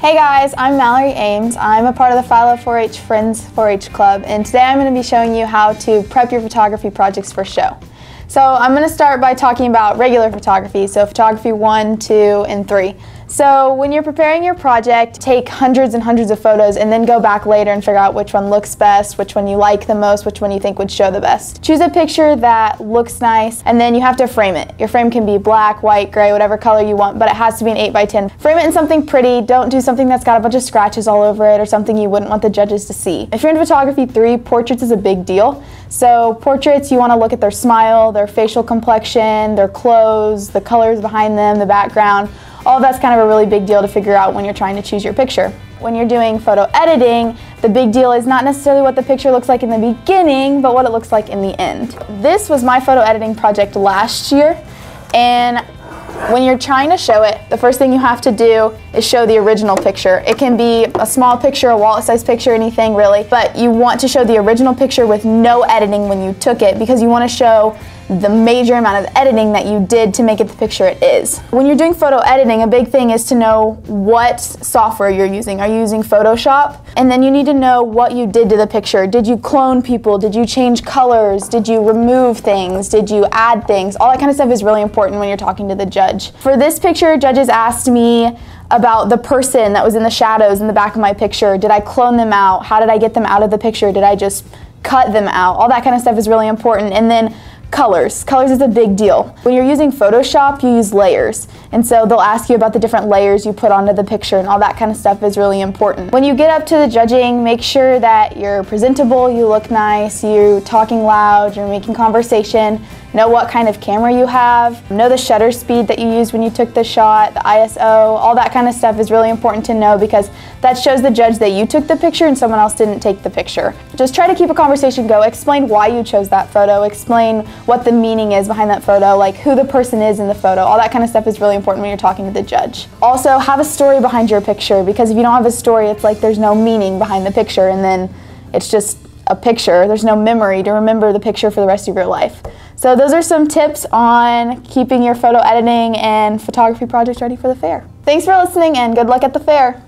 Hey guys, I'm Mallory Ames. I'm a part of the Philo 4-H Friends 4-H Club, and today I'm going to be showing you how to prep your photography projects for show. So I'm going to start by talking about regular photography, so photography 1, 2, and 3. So when you're preparing your project, take hundreds and hundreds of photos and then go back later and figure out which one looks best, which one you like the most, which one you think would show the best. Choose a picture that looks nice and then you have to frame it. Your frame can be black, white, gray, whatever color you want, but it has to be an 8 by 10 Frame it in something pretty. Don't do something that's got a bunch of scratches all over it or something you wouldn't want the judges to see. If you're in photography 3, portraits is a big deal. So portraits, you want to look at their smile, their facial complexion, their clothes, the colors behind them, the background. All that's kind of a really big deal to figure out when you're trying to choose your picture. When you're doing photo editing, the big deal is not necessarily what the picture looks like in the beginning, but what it looks like in the end. This was my photo editing project last year, and when you're trying to show it, the first thing you have to do is show the original picture. It can be a small picture, a wallet size picture, anything really, but you want to show the original picture with no editing when you took it because you want to show the major amount of editing that you did to make it the picture it is. When you're doing photo editing, a big thing is to know what software you're using. Are you using Photoshop? And then you need to know what you did to the picture. Did you clone people? Did you change colors? Did you remove things? Did you add things? All that kind of stuff is really important when you're talking to the judge. For this picture, judges asked me about the person that was in the shadows in the back of my picture. Did I clone them out? How did I get them out of the picture? Did I just cut them out? All that kind of stuff is really important. And then Colors. Colors is a big deal. When you're using Photoshop, you use layers. And so they'll ask you about the different layers you put onto the picture and all that kind of stuff is really important. When you get up to the judging, make sure that you're presentable, you look nice, you're talking loud, you're making conversation, know what kind of camera you have, know the shutter speed that you used when you took the shot, the ISO, all that kind of stuff is really important to know because that shows the judge that you took the picture and someone else didn't take the picture. Just try to keep a conversation go, explain why you chose that photo, explain what the meaning is behind that photo, like who the person is in the photo, all that kind of stuff is really important when you're talking to the judge. Also, have a story behind your picture because if you don't have a story, it's like there's no meaning behind the picture and then it's just a picture. There's no memory to remember the picture for the rest of your life. So those are some tips on keeping your photo editing and photography projects ready for the fair. Thanks for listening and good luck at the fair.